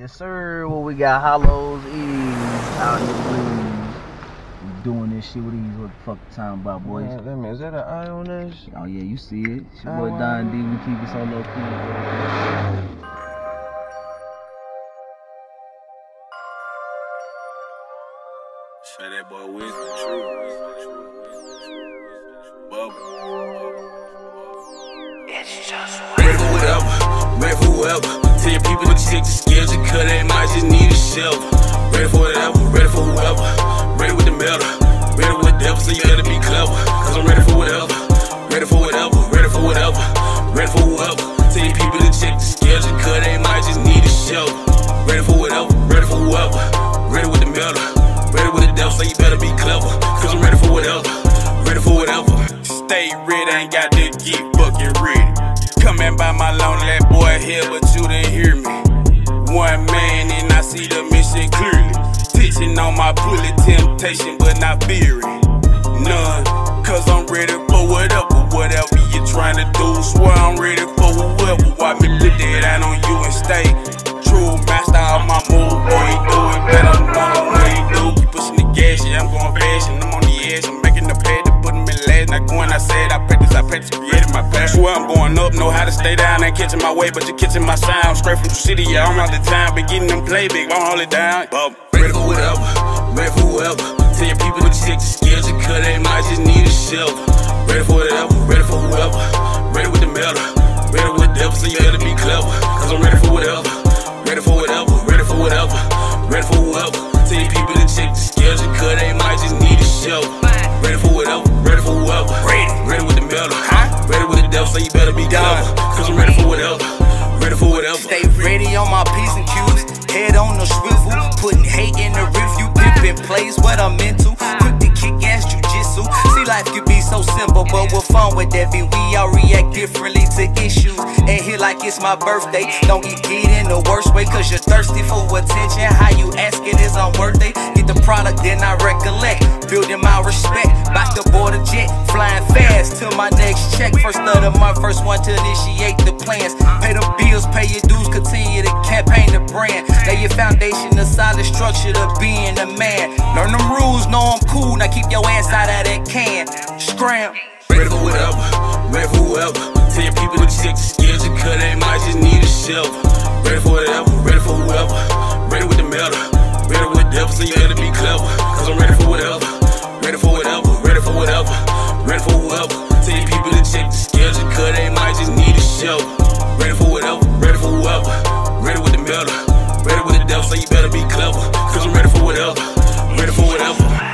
Yes, sir. What we got? Hallows Eve out here, please. doing this shit with these. What the fuck the time about, boys? Man, that man, is that an eye on this? Oh yeah, you see it. It's your oh, boy Oh, Don D. We keep it so low key. Say that boy wisdom true. Bubble. Ready for whatever, ready for whoever. Tell your people to check the skills, cut they might just need a shelf. Ready for whatever, ready for whoever. Ready with the metal, ready with the devil, so you better be clever. Cause I'm ready for whatever, ready for whatever, ready for whatever. Ready for whoever. Tell your people to check the skills, cut they might just need a shelf. Ready for whatever, ready for whoever. Ready with the metal, ready with the devil, so you better be clever. Cause I'm ready for whatever, ready for whatever. Stay ready, ain't got to get fucking ready. Coming by my lonely boy here, but One man, and I see the mission clearly. Teaching on my bullet temptation, but not fearing. None, cause I'm ready for whatever, whatever you're trying to do. Swear I'm ready for whoever. Watch me put that out on you and stay true. Master of my move, boy, he do it better. Know what he do. Keep pushing the gas, yeah, I'm going fast, and I'm on the edge. I'm making the pad to put in last. Not going, I said, practice, created my path. Swear I'm going up, know how to stay down, ain't catching my way, but you're catching my sound. Straight from the city, yeah, I'm out the town, been getting them play big, won't hold it down. Bub. Ready for whatever, ready for whoever. Tell your people to check the skills, you cut they might just need a shelf. Ready for whatever, ready for whoever. Ready with the metal, ready with the devil, so you better be clever. Cause I'm ready for whatever, so you better be clever. Cause I'm ready for whatever, ready for whatever. Stay ready on my P's and Q's. Head on the swivel. Putting hate in the review. Pimping plays what I'm into. Quick to kick ass jujitsu. See, life could be so simple, but we're fun with that. We all react differently to issues. And here like it's my birthday. Don't get get in the worst way, cause you're thirsty for attention. How you asking is unworthy. Product, then I recollect. Building my respect. Back to board a jet. Flying fast till my next check. First of the month, first one to initiate the plans. Pay the bills, pay your dues, continue to campaign the brand. Lay your foundation, a solid structure to being a man. Learn them rules, know I'm cool. Now keep your ass out of that can. Scram. Ready for whatever, ready for whoever. Tell your people to check the skills, you cut they might just need a shelf. Be clever. Cause I'm ready for whatever, ready for whatever, ready for whatever. Ready for whoever. Tell your people to check the you cut they might just need a shelf. Ready for whatever, ready for whoever. Ready with the metal, ready with the devil, so you better be clever. Cause I'm ready for whatever, ready for whatever.